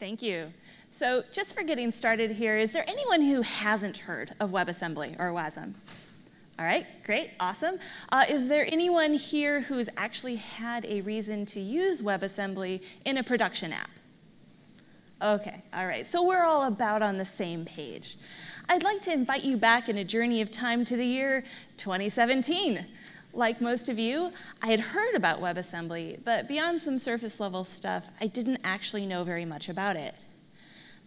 Thank you. So just for getting started here, is there anyone who hasn't heard of WebAssembly or WASM? All right, great, awesome. Uh, is there anyone here who's actually had a reason to use WebAssembly in a production app? Okay, all right, so we're all about on the same page. I'd like to invite you back in a journey of time to the year 2017. Like most of you, I had heard about WebAssembly, but beyond some surface level stuff, I didn't actually know very much about it.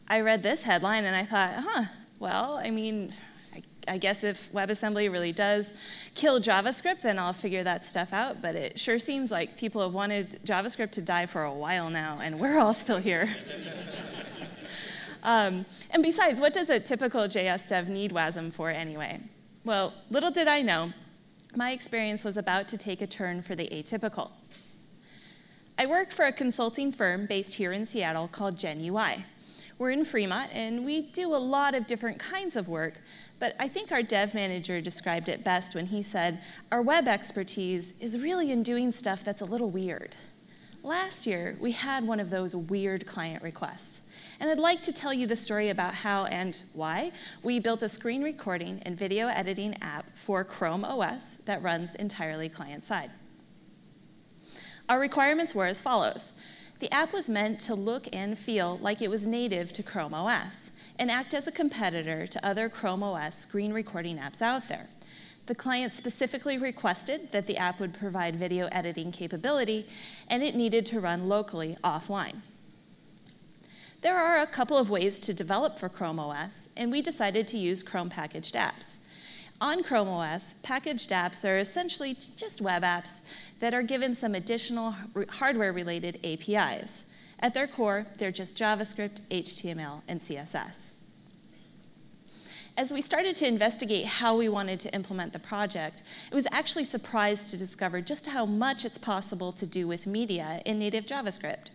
I read this headline and I thought, huh, well, I mean, I, I guess if WebAssembly really does kill JavaScript, then I'll figure that stuff out. But it sure seems like people have wanted JavaScript to die for a while now, and we're all still here. um, and besides, what does a typical JS dev need WASM for anyway? Well, little did I know, my experience was about to take a turn for the atypical. I work for a consulting firm based here in Seattle called GenUI. We're in Fremont, and we do a lot of different kinds of work, but I think our dev manager described it best when he said, Our web expertise is really in doing stuff that's a little weird. Last year, we had one of those weird client requests. And I'd like to tell you the story about how and why we built a screen recording and video editing app for Chrome OS that runs entirely client side. Our requirements were as follows. The app was meant to look and feel like it was native to Chrome OS and act as a competitor to other Chrome OS screen recording apps out there. The client specifically requested that the app would provide video editing capability, and it needed to run locally offline. There are a couple of ways to develop for Chrome OS, and we decided to use Chrome packaged apps. On Chrome OS, packaged apps are essentially just web apps that are given some additional hardware-related APIs. At their core, they're just JavaScript, HTML, and CSS. As we started to investigate how we wanted to implement the project, it was actually surprised to discover just how much it's possible to do with media in native JavaScript.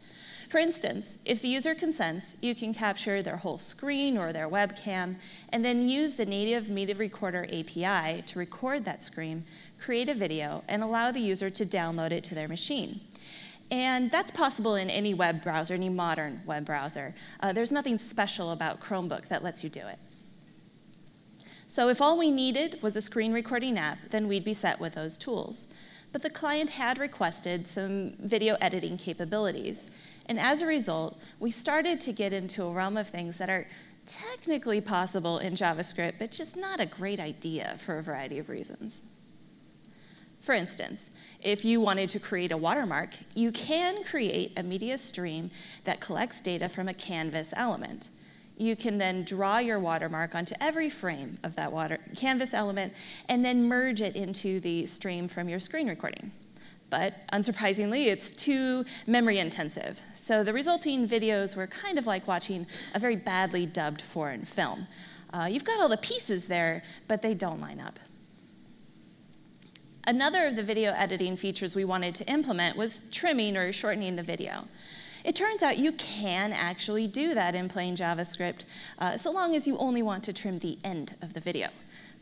For instance, if the user consents, you can capture their whole screen or their webcam, and then use the native Media Recorder API to record that screen, create a video, and allow the user to download it to their machine. And that's possible in any web browser, any modern web browser. Uh, there's nothing special about Chromebook that lets you do it. So if all we needed was a screen recording app, then we'd be set with those tools. But the client had requested some video editing capabilities. And as a result, we started to get into a realm of things that are technically possible in JavaScript, but just not a great idea for a variety of reasons. For instance, if you wanted to create a watermark, you can create a media stream that collects data from a canvas element. You can then draw your watermark onto every frame of that water canvas element and then merge it into the stream from your screen recording but unsurprisingly, it's too memory intensive. So the resulting videos were kind of like watching a very badly dubbed foreign film. Uh, you've got all the pieces there, but they don't line up. Another of the video editing features we wanted to implement was trimming or shortening the video. It turns out you can actually do that in plain JavaScript, uh, so long as you only want to trim the end of the video.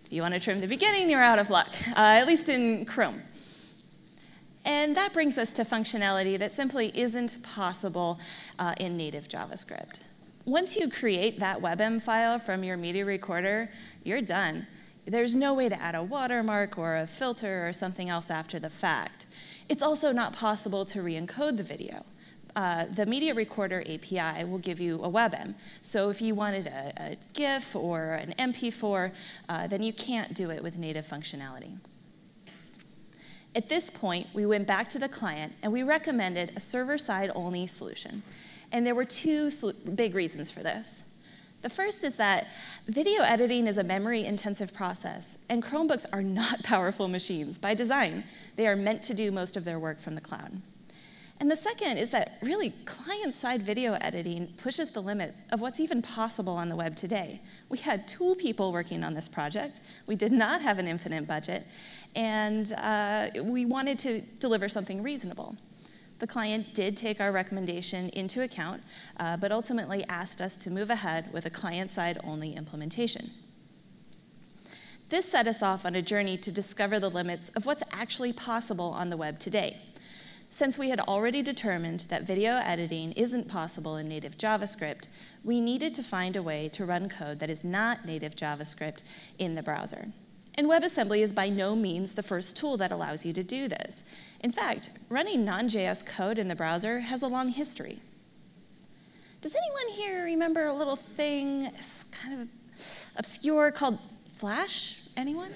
If you want to trim the beginning, you're out of luck, uh, at least in Chrome. And that brings us to functionality that simply isn't possible uh, in native JavaScript. Once you create that WebM file from your media recorder, you're done. There's no way to add a watermark or a filter or something else after the fact. It's also not possible to re-encode the video. Uh, the Media Recorder API will give you a WebM. So if you wanted a, a GIF or an MP4, uh, then you can't do it with native functionality. At this point, we went back to the client and we recommended a server-side only solution. And there were two big reasons for this. The first is that video editing is a memory-intensive process, and Chromebooks are not powerful machines by design. They are meant to do most of their work from the cloud. And the second is that really client-side video editing pushes the limit of what's even possible on the web today. We had two people working on this project. We did not have an infinite budget, and uh, we wanted to deliver something reasonable. The client did take our recommendation into account, uh, but ultimately asked us to move ahead with a client-side only implementation. This set us off on a journey to discover the limits of what's actually possible on the web today. Since we had already determined that video editing isn't possible in native JavaScript, we needed to find a way to run code that is not native JavaScript in the browser. And WebAssembly is by no means the first tool that allows you to do this. In fact, running non-JS code in the browser has a long history. Does anyone here remember a little thing, kind of obscure, called Flash? Anyone?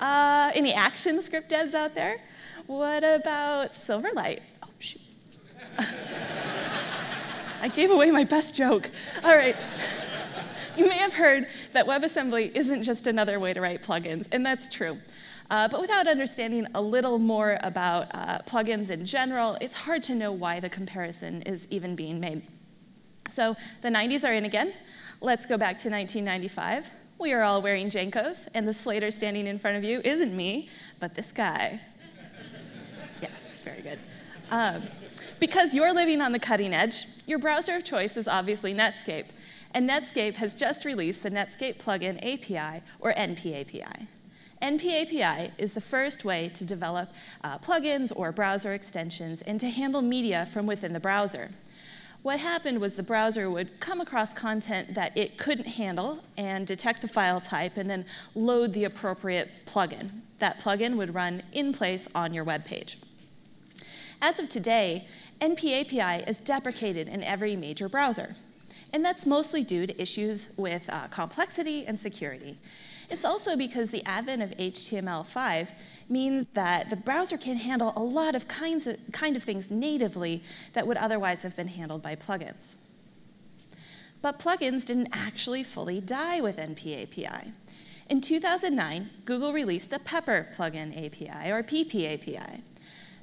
Uh, any ActionScript devs out there? What about Silverlight? Oh, shoot. I gave away my best joke. All right. You may have heard that WebAssembly isn't just another way to write plugins, and that's true. Uh, but without understanding a little more about uh, plugins in general, it's hard to know why the comparison is even being made. So the 90s are in again. Let's go back to 1995. We are all wearing JNCOs, and the Slater standing in front of you isn't me, but this guy. Yes, very good. Um, because you're living on the cutting edge, your browser of choice is obviously Netscape. And Netscape has just released the Netscape Plugin API, or NP API. NP API is the first way to develop uh, plugins or browser extensions and to handle media from within the browser. What happened was the browser would come across content that it couldn't handle and detect the file type and then load the appropriate plugin. That plugin would run in place on your web page. As of today, NP API is deprecated in every major browser. And that's mostly due to issues with uh, complexity and security. It's also because the advent of HTML5 means that the browser can handle a lot of kinds of, kind of things natively that would otherwise have been handled by plugins. But plugins didn't actually fully die with NPAPI. In 2009, Google released the Pepper plugin API, or PP API.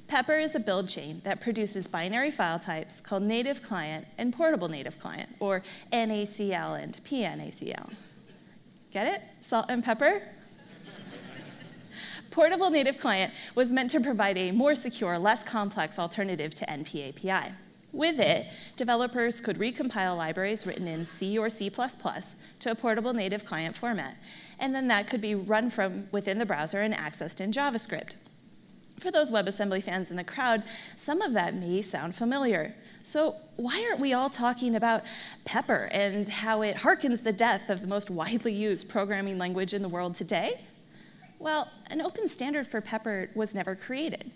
Pepper is a build chain that produces binary file types called native client and portable native client, or NACL and PNACL. Get it? Salt and pepper? portable native client was meant to provide a more secure, less complex alternative to NP API. With it, developers could recompile libraries written in C or C++ to a portable native client format, and then that could be run from within the browser and accessed in JavaScript. For those WebAssembly fans in the crowd, some of that may sound familiar. So why aren't we all talking about Pepper and how it harkens the death of the most widely used programming language in the world today? Well, an open standard for Pepper was never created.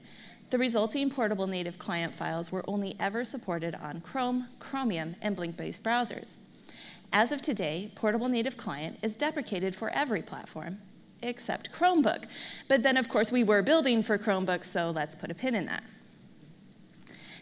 The resulting portable native client files were only ever supported on Chrome, Chromium, and Blink-based browsers. As of today, Portable Native Client is deprecated for every platform, except Chromebook. But then, of course, we were building for Chromebooks, so let's put a pin in that.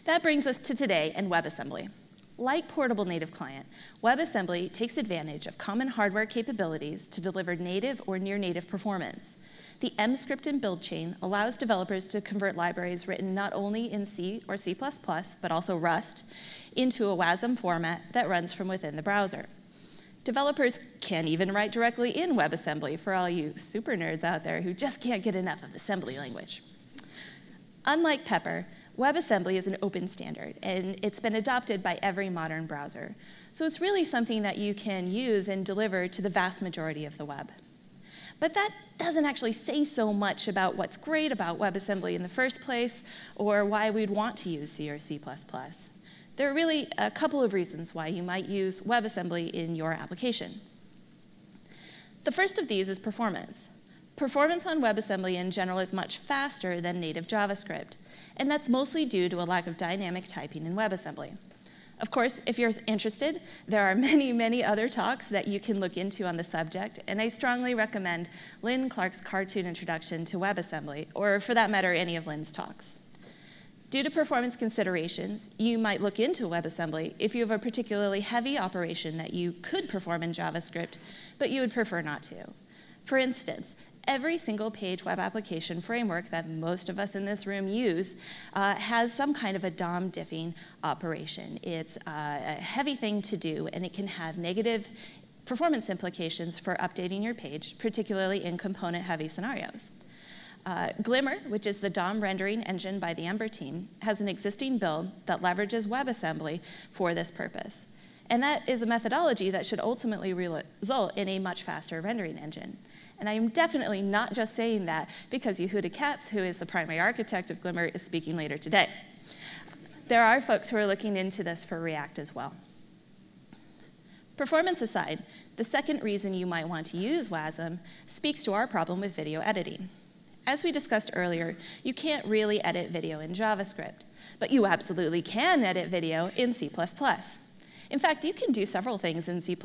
That brings us to today and WebAssembly. Like Portable Native Client, WebAssembly takes advantage of common hardware capabilities to deliver native or near-native performance. The Emscripten build chain allows developers to convert libraries written not only in C or C++, but also Rust, into a WASM format that runs from within the browser. Developers can even write directly in WebAssembly for all you super nerds out there who just can't get enough of assembly language. Unlike Pepper, WebAssembly is an open standard, and it's been adopted by every modern browser. So it's really something that you can use and deliver to the vast majority of the web. But that doesn't actually say so much about what's great about WebAssembly in the first place, or why we'd want to use C or C++. There are really a couple of reasons why you might use WebAssembly in your application. The first of these is performance. Performance on WebAssembly in general is much faster than native JavaScript, and that's mostly due to a lack of dynamic typing in WebAssembly. Of course, if you're interested, there are many, many other talks that you can look into on the subject, and I strongly recommend Lin Clark's cartoon introduction to WebAssembly, or for that matter, any of Lin's talks. Due to performance considerations, you might look into WebAssembly if you have a particularly heavy operation that you could perform in JavaScript, but you would prefer not to. For instance, every single page web application framework that most of us in this room use uh, has some kind of a DOM diffing operation. It's uh, a heavy thing to do, and it can have negative performance implications for updating your page, particularly in component-heavy scenarios. Uh, Glimmer, which is the DOM rendering engine by the Ember team, has an existing build that leverages WebAssembly for this purpose. And that is a methodology that should ultimately result in a much faster rendering engine. And I am definitely not just saying that because Yehuda Katz, who is the primary architect of Glimmer, is speaking later today. There are folks who are looking into this for React as well. Performance aside, the second reason you might want to use WASM speaks to our problem with video editing. As we discussed earlier, you can't really edit video in JavaScript, but you absolutely can edit video in C++. In fact, you can do several things in C++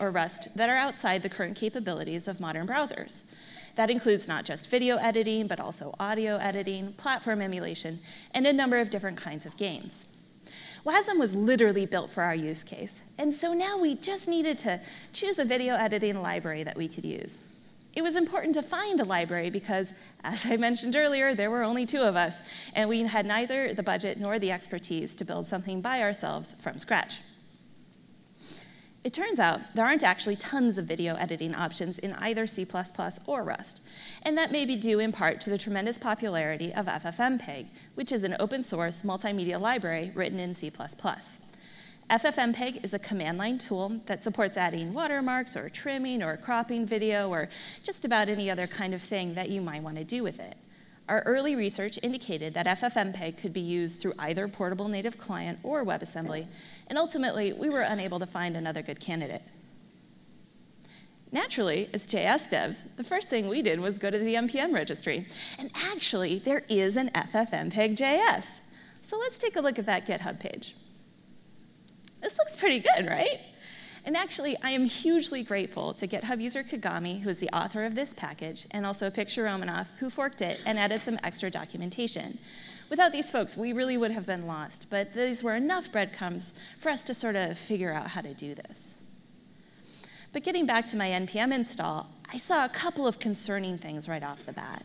or Rust that are outside the current capabilities of modern browsers. That includes not just video editing, but also audio editing, platform emulation, and a number of different kinds of games. WASM was literally built for our use case, and so now we just needed to choose a video editing library that we could use. It was important to find a library because, as I mentioned earlier, there were only two of us, and we had neither the budget nor the expertise to build something by ourselves from scratch. It turns out there aren't actually tons of video editing options in either C++ or Rust, and that may be due in part to the tremendous popularity of FFmpeg, which is an open source multimedia library written in C++. FFmpeg is a command line tool that supports adding watermarks or trimming or cropping video or just about any other kind of thing that you might want to do with it. Our early research indicated that FFmpeg could be used through either portable native client or WebAssembly, and ultimately, we were unable to find another good candidate. Naturally, as JS devs, the first thing we did was go to the NPM registry. And actually, there is an FFmpeg JS. So let's take a look at that GitHub page. This looks pretty good, right? And actually, I am hugely grateful to GitHub user Kagami, who is the author of this package, and also Picture Romanoff, who forked it and added some extra documentation. Without these folks, we really would have been lost, but these were enough breadcrumbs for us to sort of figure out how to do this. But getting back to my NPM install, I saw a couple of concerning things right off the bat.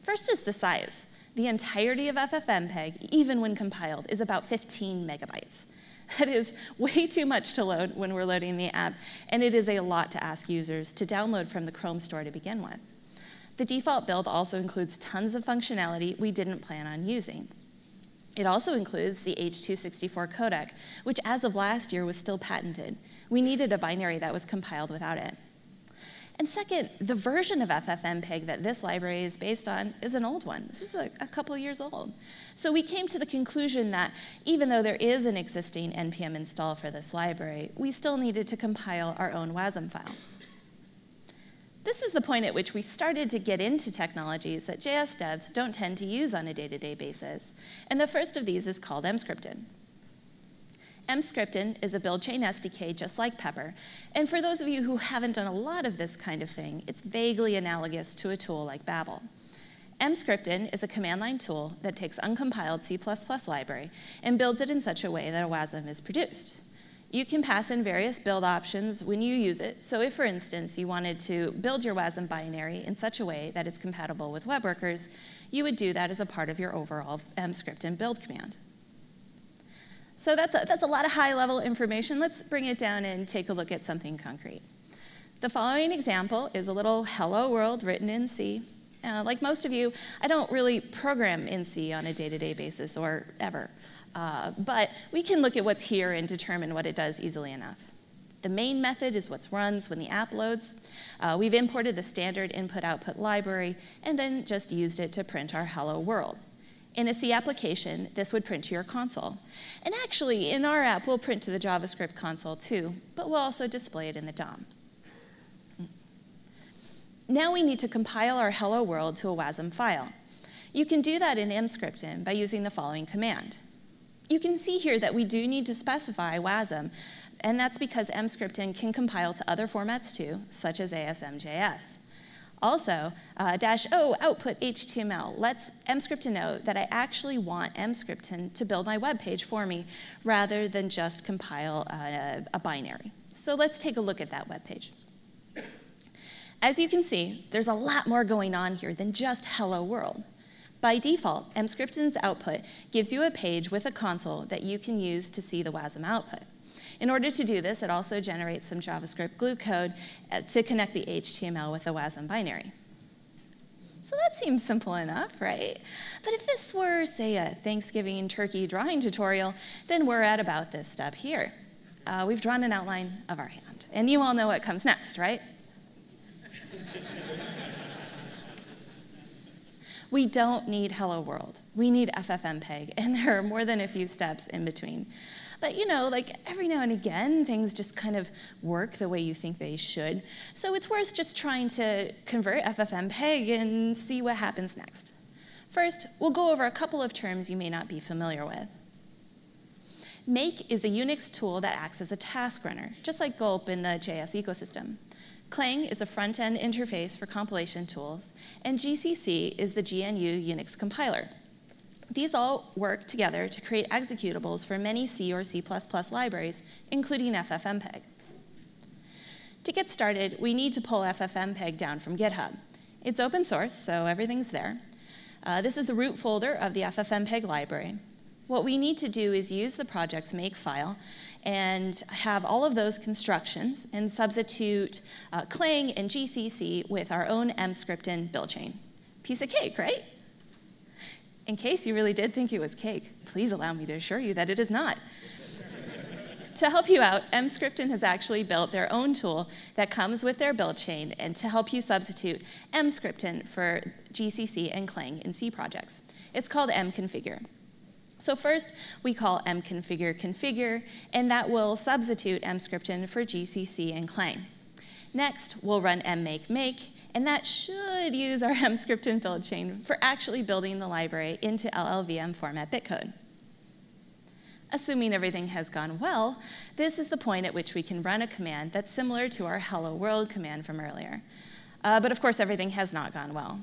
First is the size. The entirety of FFmpeg, even when compiled, is about 15 megabytes. That is way too much to load when we're loading the app, and it is a lot to ask users to download from the Chrome store to begin with. The default build also includes tons of functionality we didn't plan on using. It also includes the H.264 codec, which as of last year was still patented. We needed a binary that was compiled without it. And second, the version of FFmpeg that this library is based on is an old one. This is a, a, couple years old. So we came to the conclusion that even though there is an existing NPM install for this library, we still needed to compile our own WASM file. This is the point at which we started to get into technologies that JS devs don't tend to use on a day-to-day -day basis. And the first of these is called Emscripten. Emscripten is a build chain SDK just like Pepper, and for those of you who haven't done a lot of this kind of thing, it's vaguely analogous to a tool like Babel. Emscripten is a command line tool that takes uncompiled C++ library and builds it in such a way that a WASM is produced. You can pass in various build options when you use it. So if, for instance, you wanted to build your WASM binary in such a way that it's compatible with web workers, you would do that as a part of your overall Emscripten build command. So that's a, that's a lot of high-level information. Let's bring it down and take a look at something concrete. The following example is a little hello world written in C. Uh, like most of you, I don't really program in C on a day-to-day -day basis or ever. Uh, but we can look at what's here and determine what it does easily enough. The main method is what runs when the app loads. Uh, we've imported the standard input-output library and then just used it to print our hello world. In a C application, this would print to your console. And actually, in our app, we'll print to the JavaScript console too, but we'll also display it in the DOM. Now we need to compile our hello world to a WASM file. You can do that in Emscripten by using the following command. You can see here that we do need to specify WASM, and that's because Emscripten can compile to other formats too, such as ASM.js. Also, uh, dash O output HTML lets Emscripten know that I actually want Emscripten to build my web page for me rather than just compile a, a binary. So let's take a look at that web page. As you can see, there's a lot more going on here than just hello world. By default, Emscripten's output gives you a page with a console that you can use to see the WASM output. In order to do this, it also generates some JavaScript glue code uh, to connect the HTML with the WASM binary. So that seems simple enough, right? But if this were, say, a Thanksgiving turkey drawing tutorial, then we're at about this step here. uh, we've drawn an outline of our hand. And you all know what comes next, right? we don't need Hello World. We need FFmpeg, and there are more than a few steps in between. But you know, like every now and again, things just kind of work the way you think they should. So it's worth just trying to convert FFmpeg and see what happens next. First, we'll go over a couple of terms you may not be familiar with. Make is a Unix tool that acts as a task runner, just like Gulp in the JS ecosystem. Clang is a front-end interface for compilation tools, and GCC is the GNU Unix compiler. These all work together to create executables for many C or C++ libraries, including FFmpeg. To get started, we need to pull FFmpeg down from GitHub. It's open source, so everything's there. Uh, this is the root folder of the FFmpeg library, what we need to do is use the project's makefile and have all of those constructions and substitute uh, Clang and GCC with our own Emscripten build chain. Piece of cake, right? In case you really did think it was cake, please allow me to assure you that it is not. to help you out, Emscripten has actually built their own tool that comes with their build chain and to help you substitute Emscripten for GCC and Clang in C projects. It's called emconfigure. So first, we call emconfigure configure, and that will substitute Emscripten for GCC and Clang. Next, we'll run emmake make, and that should use our Emscripten build chain for actually building the library into LLVM format bitcode. Assuming everything has gone well, this is the point at which we can run a command that's similar to our hello world command from earlier. Uh, but of course, everything has not gone well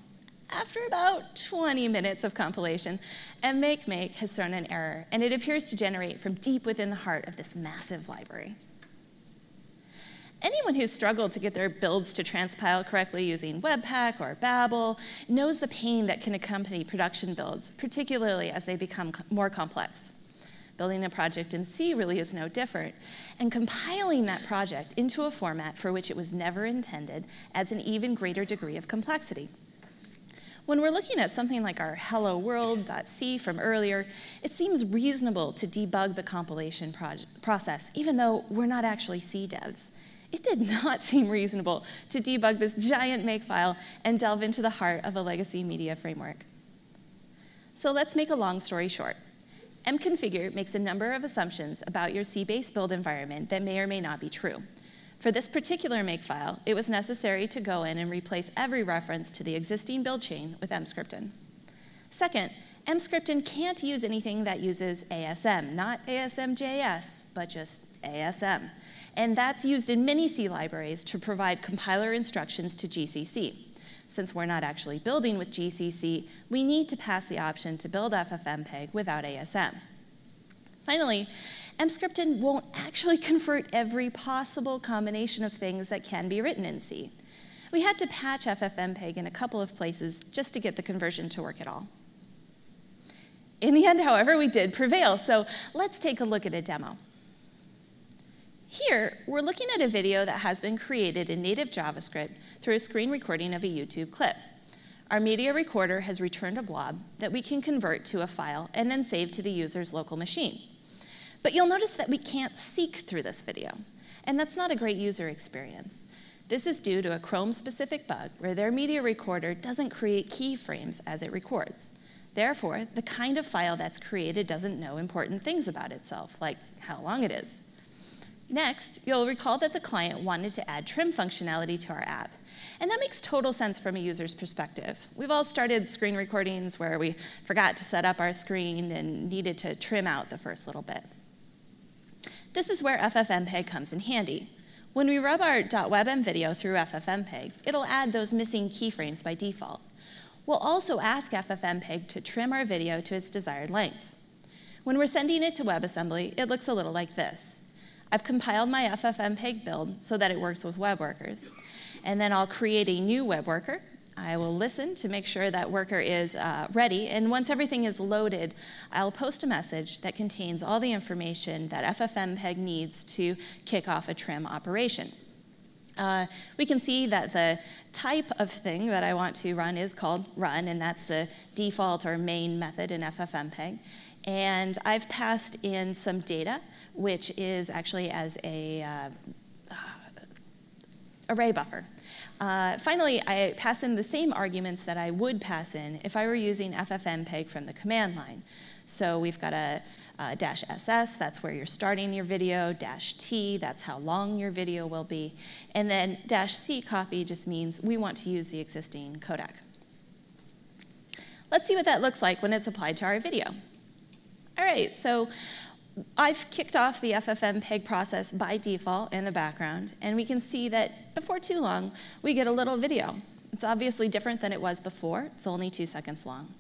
after about 20 minutes of compilation, emmake make has thrown an error, and it appears to generate from deep within the heart of this massive library. Anyone who's struggled to get their builds to transpile correctly using Webpack or Babel knows the pain that can accompany production builds, particularly as they become more complex. Building a project in C really is no different, and compiling that project into a format for which it was never intended adds an even greater degree of complexity. When we're looking at something like our hello world.c from earlier, it seems reasonable to debug the compilation process, even though we're not actually C devs. It did not seem reasonable to debug this giant makefile and delve into the heart of a legacy media framework. So let's make a long story short. emconfigure makes a number of assumptions about your C-based build environment that may or may not be true. For this particular makefile, it was necessary to go in and replace every reference to the existing build chain with Emscripten. Second, Emscripten can't use anything that uses ASM, not ASM.js, but just ASM. And that's used in many C libraries to provide compiler instructions to GCC. Since we're not actually building with GCC, we need to pass the option to build FFmpeg without ASM. Finally, Emscripten won't actually convert every possible combination of things that can be written in C. We had to patch FFmpeg in a couple of places just to get the conversion to work at all. In the end, however, we did prevail, so let's take a look at a demo. Here, we're looking at a video that has been created in native JavaScript through a screen recording of a YouTube clip. Our media recorder has returned a blob that we can convert to a file and then save to the user's local machine. But you'll notice that we can't seek through this video, and that's not a great user experience. This is due to a Chrome-specific bug where their media recorder doesn't create keyframes as it records. Therefore, the kind of file that's created doesn't know important things about itself, like how long it is. Next, you'll recall that the client wanted to add trim functionality to our app. And that makes total sense from a user's perspective. We've all started screen recordings where we forgot to set up our screen and needed to trim out the first little bit. This is where FFmpeg comes in handy. When we rub our .webm video through FFmpeg, it'll add those missing keyframes by default. We'll also ask FFmpeg to trim our video to its desired length. When we're sending it to WebAssembly, it looks a little like this. I've compiled my FFmpeg build so that it works with web workers. And then I'll create a new web worker I will listen to make sure that worker is uh, ready, and once everything is loaded, I'll post a message that contains all the information that FFmpeg needs to kick off a trim operation. Uh, we can see that the type of thing that I want to run is called run, and that's the default or main method in FFmpeg. And I've passed in some data, which is actually as a uh, uh, array buffer. Uh, finally, I pass in the same arguments that I would pass in if I were using FFmpeg from the command line. So we've got a, a dash SS, that's where you're starting your video, dash T, that's how long your video will be, and then dash C copy just means we want to use the existing codec. Let's see what that looks like when it's applied to our video. All right, so I've kicked off the FFmpeg process by default in the background, and we can see that before too long, we get a little video. It's obviously different than it was before. It's only two seconds long.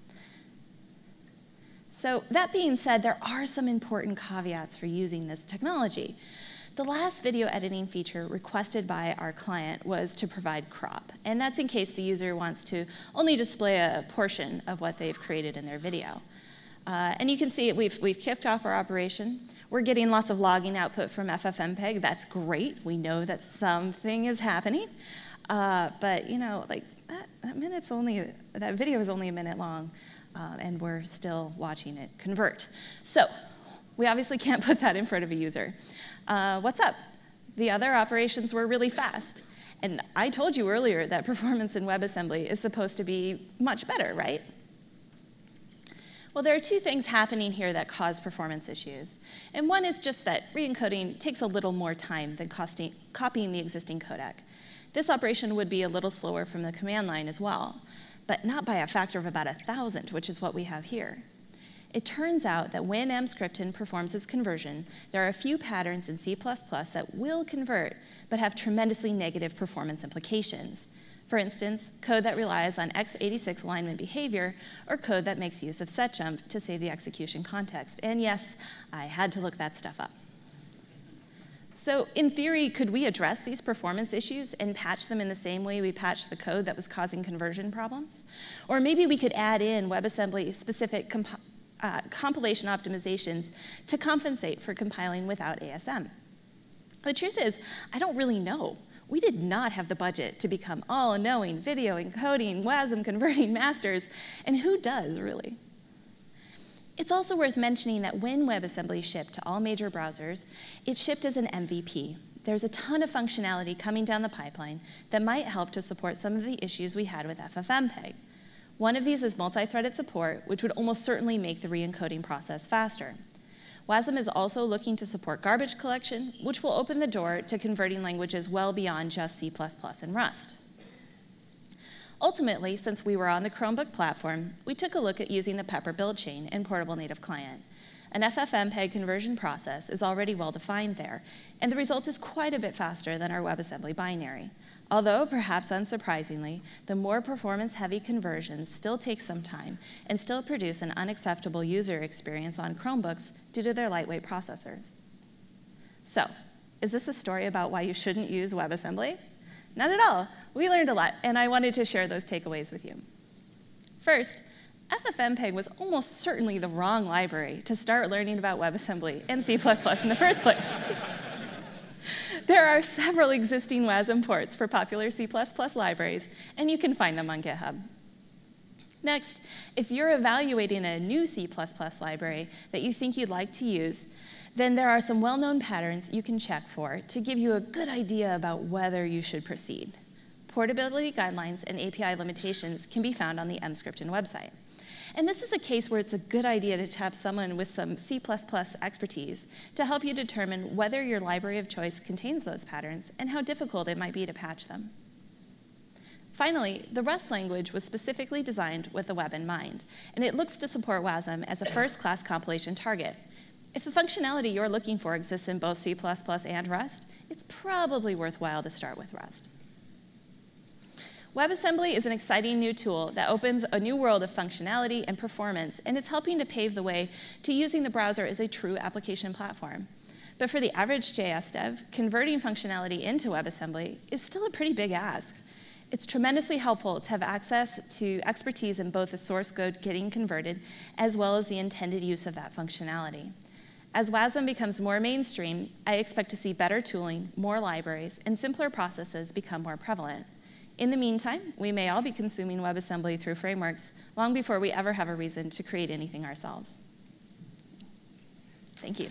So that being said, there are some important caveats for using this technology. The last video editing feature requested by our client was to provide crop, and that's in case the user wants to only display a portion of what they've created in their video. Uh, and you can see we've, we've kicked off our operation. We're getting lots of logging output from FFmpeg. That's great. We know that something is happening. Uh, but you know, like that, that minute's only, that video is only a minute long, uh, and we're still watching it convert. So we obviously can't put that in front of a user. Uh, what's up? The other operations were really fast. And I told you earlier that performance in WebAssembly is supposed to be much better, right? Well, there are two things happening here that cause performance issues. And one is just that re-encoding takes a little more time than costing, copying the existing codec. This operation would be a little slower from the command line as well, but not by a factor of about a thousand, which is what we have here. It turns out that when Emscripten performs its conversion, there are a few patterns in C++ that will convert, but have tremendously negative performance implications. For instance, code that relies on x86 alignment behavior, or code that makes use of setjump to save the execution context. And yes, I had to look that stuff up. So in theory, could we address these performance issues and patch them in the same way we patched the code that was causing conversion problems? Or maybe we could add in WebAssembly-specific uh, compilation optimizations to compensate for compiling without ASM. The truth is, I don't really know. We did not have the budget to become all-knowing video encoding, WASM converting masters, and who does, really? It's also worth mentioning that when WebAssembly shipped to all major browsers, it shipped as an MVP. There's a ton of functionality coming down the pipeline that might help to support some of the issues we had with FFmpeg. One of these is multi-threaded support, which would almost certainly make the re-encoding process faster. WASM is also looking to support garbage collection, which will open the door to converting languages well beyond just C++ and Rust. Ultimately, since we were on the Chromebook platform, we took a look at using the Pepper build chain in Portable Native Client. An FFmpeg conversion process is already well defined there, and the result is quite a bit faster than our WebAssembly binary. Although, perhaps unsurprisingly, the more performance-heavy conversions still take some time and still produce an unacceptable user experience on Chromebooks due to their lightweight processors. So, is this a story about why you shouldn't use WebAssembly? Not at all. We learned a lot, and I wanted to share those takeaways with you. First, FFmpeg was almost certainly the wrong library to start learning about WebAssembly and C++ in the first place. There are several existing WASM ports for popular C++ libraries, and you can find them on GitHub. Next, if you're evaluating a new C++ library that you think you'd like to use, then there are some well-known patterns you can check for to give you a good idea about whether you should proceed. Portability guidelines and API limitations can be found on the Emscripten website. And this is a case where it's a good idea to tap someone with some C++ expertise to help you determine whether your library of choice contains those patterns and how difficult it might be to patch them. Finally, the Rust language was specifically designed with the web in mind, and it looks to support WASM as a first-class compilation target. If the functionality you're looking for exists in both C++ and Rust, it's probably worthwhile to start with Rust. WebAssembly is an exciting new tool that opens a new world of functionality and performance, and it's helping to pave the way to using the browser as a true application platform. But for the average JS dev, converting functionality into WebAssembly is still a pretty big ask. It's tremendously helpful to have access to expertise in both the source code getting converted as well as the intended use of that functionality. As WASM becomes more mainstream, I expect to see better tooling, more libraries, and simpler processes become more prevalent. In the meantime, we may all be consuming WebAssembly through frameworks long before we ever have a reason to create anything ourselves. Thank you.